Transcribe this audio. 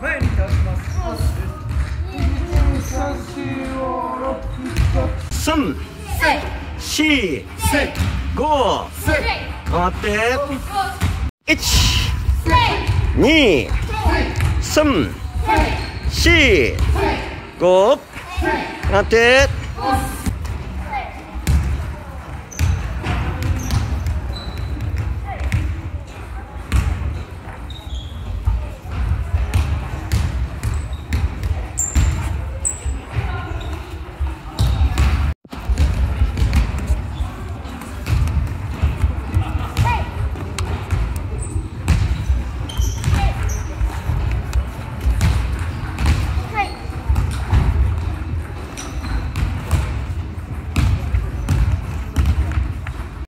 前に倒します3、4、5、頑張って。1、2、3、4、5、なんて。